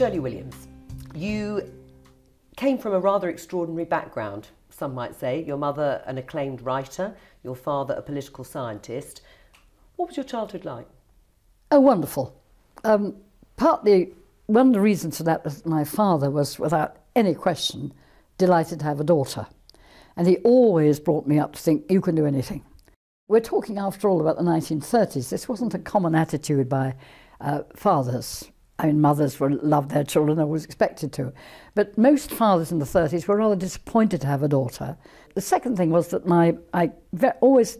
Shirley Williams, you came from a rather extraordinary background, some might say. Your mother, an acclaimed writer, your father, a political scientist. What was your childhood like? Oh, wonderful. Um, partly, one of the reasons for that was my father was, without any question, delighted to have a daughter. And he always brought me up to think, you can do anything. We're talking, after all, about the 1930s. This wasn't a common attitude by uh, fathers. I mean, mothers were loved their children, they was expected to. But most fathers in the 30s were rather disappointed to have a daughter. The second thing was that my, I always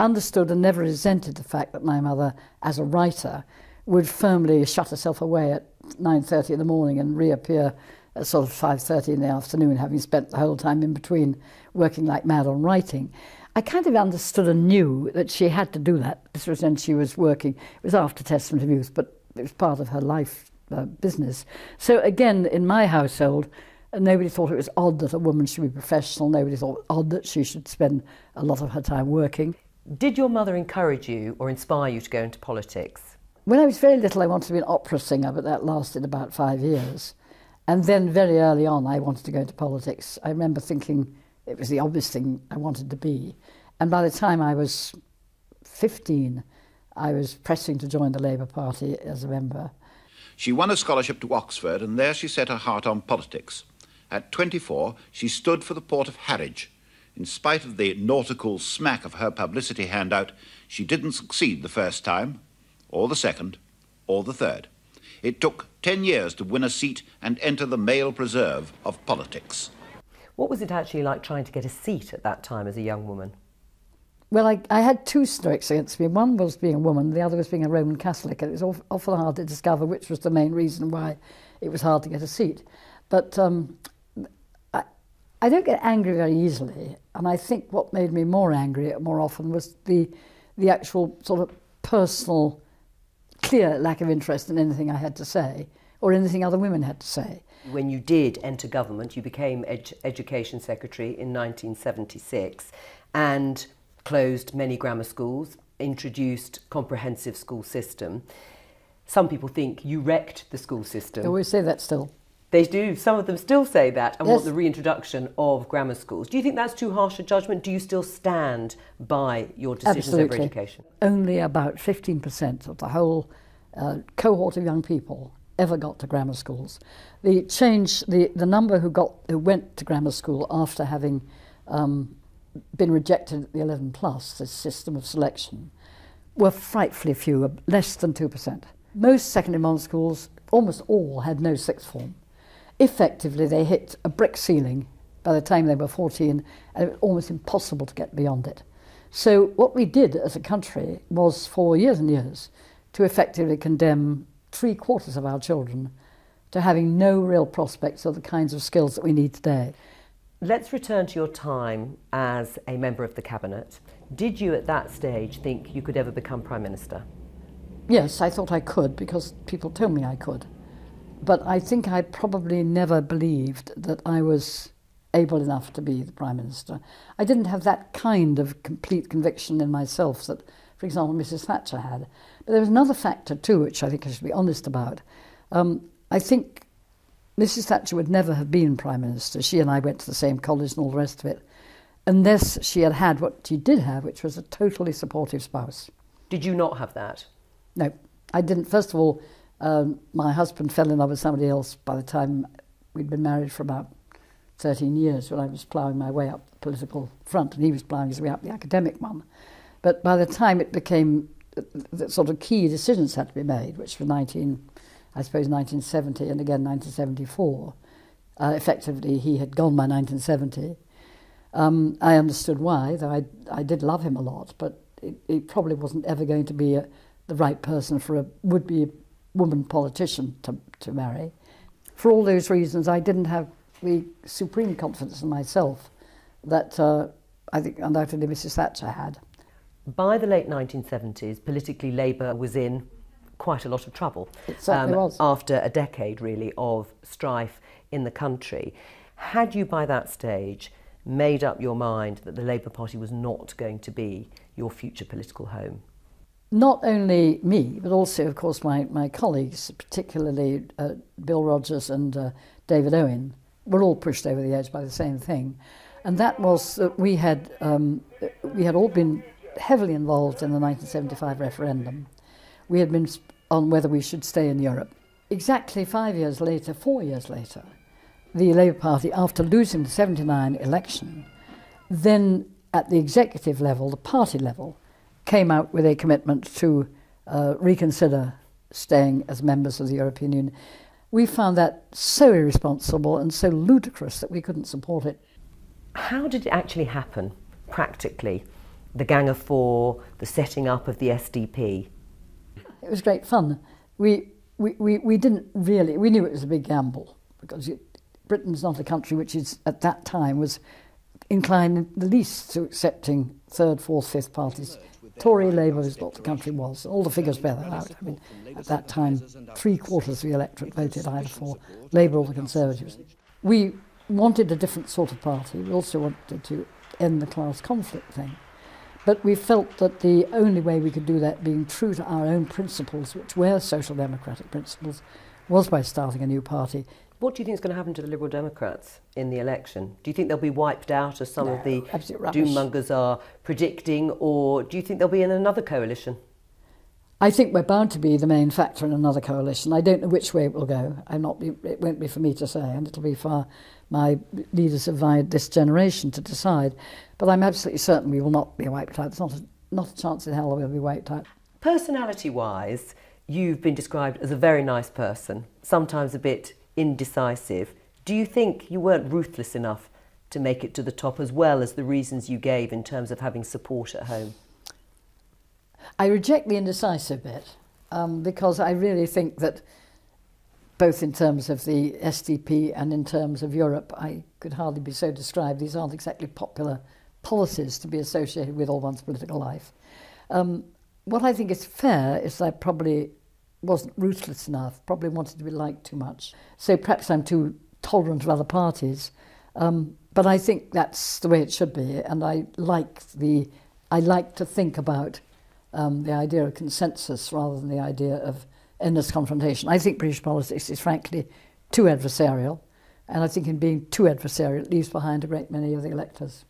understood and never resented the fact that my mother, as a writer, would firmly shut herself away at 9.30 in the morning and reappear at sort of 5.30 in the afternoon, having spent the whole time in between working like mad on writing. I kind of understood and knew that she had to do that. This was when she was working. It was after Testament of Youth, but it was part of her life uh, business. So again, in my household, nobody thought it was odd that a woman should be professional. Nobody thought odd that she should spend a lot of her time working. Did your mother encourage you or inspire you to go into politics? When I was very little, I wanted to be an opera singer, but that lasted about five years. And then very early on, I wanted to go into politics. I remember thinking it was the obvious thing I wanted to be. And by the time I was 15, I was pressing to join the Labour Party as a member. She won a scholarship to Oxford, and there she set her heart on politics. At 24, she stood for the port of Harwich. In spite of the nautical smack of her publicity handout, she didn't succeed the first time, or the second, or the third. It took 10 years to win a seat and enter the male preserve of politics. What was it actually like trying to get a seat at that time as a young woman? Well, I, I had two strikes against me. One was being a woman, the other was being a Roman Catholic, and it was awful hard to discover which was the main reason why it was hard to get a seat. But um, I, I don't get angry very easily, and I think what made me more angry more often was the, the actual sort of personal, clear lack of interest in anything I had to say or anything other women had to say. When you did enter government, you became ed Education Secretary in 1976, and closed many grammar schools, introduced comprehensive school system. Some people think you wrecked the school system. They always say that still. They do. Some of them still say that and yes. want the reintroduction of grammar schools. Do you think that's too harsh a judgment? Do you still stand by your decisions Absolutely. over education? Only about 15% of the whole uh, cohort of young people ever got to grammar schools. The change, the, the number who got who went to grammar school after having um, been rejected at the 11 plus, this system of selection, were frightfully few, uh, less than 2%. Most secondary modern schools, almost all, had no sixth form. Effectively, they hit a brick ceiling by the time they were 14, and it was almost impossible to get beyond it. So, what we did as a country was for years and years to effectively condemn three quarters of our children to having no real prospects of the kinds of skills that we need today. Let's return to your time as a member of the cabinet. Did you at that stage think you could ever become Prime Minister? Yes, I thought I could because people told me I could. But I think I probably never believed that I was able enough to be the Prime Minister. I didn't have that kind of complete conviction in myself that, for example, Mrs. Thatcher had. But there was another factor too, which I think I should be honest about. Um, I think Mrs. Thatcher would never have been Prime Minister. She and I went to the same college and all the rest of it, unless she had had what she did have, which was a totally supportive spouse. Did you not have that? No, I didn't. First of all, um, my husband fell in love with somebody else by the time we'd been married for about 13 years when I was ploughing my way up the political front, and he was ploughing his way up the academic one. But by the time it became the sort of key decisions had to be made, which was 19 I suppose, 1970 and again 1974. Uh, effectively, he had gone by 1970. Um, I understood why, though I, I did love him a lot, but it, it probably wasn't ever going to be a, the right person for a would-be woman politician to, to marry. For all those reasons, I didn't have the supreme confidence in myself that uh, I think undoubtedly Mrs Thatcher had. By the late 1970s, politically Labour was in quite a lot of trouble. It certainly um, was. After a decade, really, of strife in the country. Had you, by that stage, made up your mind that the Labour Party was not going to be your future political home? not only me, but also, of course, my, my colleagues, particularly uh, Bill Rodgers and uh, David Owen, were all pushed over the edge by the same thing. And that was that we had, um, we had all been heavily involved in the 1975 referendum. We had been on whether we should stay in Europe. Exactly five years later, four years later, the Labour Party, after losing the 79 election, then at the executive level, the party level, came out with a commitment to uh, reconsider staying as members of the European Union. We found that so irresponsible and so ludicrous that we couldn't support it. How did it actually happen, practically? The Gang of Four, the setting up of the SDP? It was great fun. We, we, we, we didn't really, we knew it was a big gamble because it, Britain's not a country which is, at that time was inclined the least to accepting third, fourth, fifth parties Tory Labour is what the country was. All the figures bear that out. I mean, at that time, three quarters of the electorate voted either for Labour or the Conservatives. We wanted a different sort of party. We also wanted to end the class conflict thing. But we felt that the only way we could do that, being true to our own principles, which were social democratic principles, was by starting a new party. What do you think is going to happen to the Liberal Democrats in the election? Do you think they'll be wiped out, as some no, of the doommongers are predicting, or do you think they'll be in another coalition? I think we're bound to be the main factor in another coalition. I don't know which way it will go. I'm not, it won't be for me to say, and it'll be for my leaders of my, this generation to decide. But I'm absolutely certain we will not be wiped out. There's not a, not a chance in hell we'll be wiped out. Personality wise, you've been described as a very nice person, sometimes a bit indecisive. Do you think you weren't ruthless enough to make it to the top as well as the reasons you gave in terms of having support at home? I reject the indecisive bit um, because I really think that both in terms of the SDP and in terms of Europe, I could hardly be so described. These aren't exactly popular policies to be associated with all one's political life. Um, what I think is fair is that I probably wasn't ruthless enough, probably wanted to be liked too much. So perhaps I'm too tolerant of other parties. Um, but I think that's the way it should be, and I like the I like to think about um, the idea of consensus rather than the idea of endless confrontation. I think British politics is frankly too adversarial, and I think in being too adversarial, it leaves behind a great many of the electors.